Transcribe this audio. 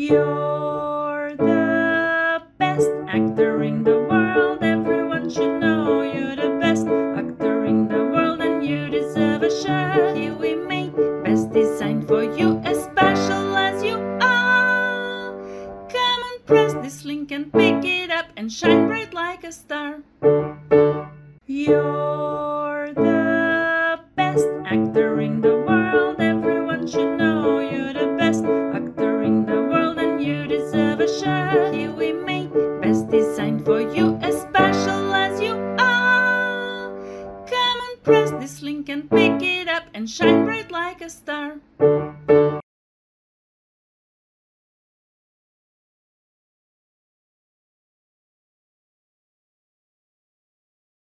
You're the best actor in the world. Everyone should know you're the best actor in the world, and you deserve a shirt. Here we make best design for you, as special as you are. Come and press this link and pick it up and shine bright like a star. You're the best actor in the world. Everyone should know shirt. We make best design for you, as special as you are. Come and press this link and pick it up and shine bright like a star.